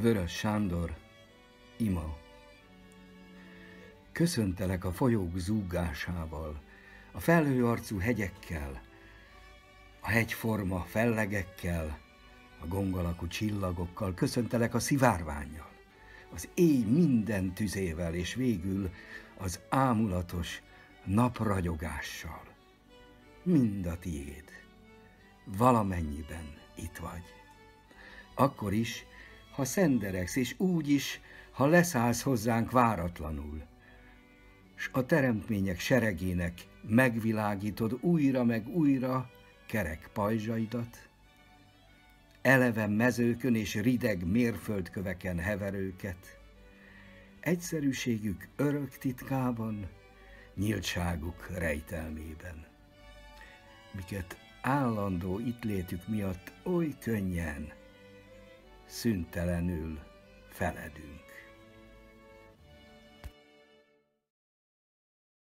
Vörös Sándor, Ima. Köszöntelek a folyók zúgásával, a felhőarcú hegyekkel, a hegyforma fellegekkel, a gongalakú csillagokkal, köszöntelek a szivárványjal, az éj minden tüzével, és végül az ámulatos napragyogással. Mind a tiéd, valamennyiben itt vagy. Akkor is, ha szenderegsz, és úgy is, ha leszállsz hozzánk váratlanul, s a teremtmények seregének megvilágítod újra meg újra kerek pajzsaidat, eleven mezőkön és rideg mérföldköveken heverőket, egyszerűségük örök titkában, nyíltságuk rejtelmében, miket állandó itt létük miatt oly könnyen, szüntelenül feledünk.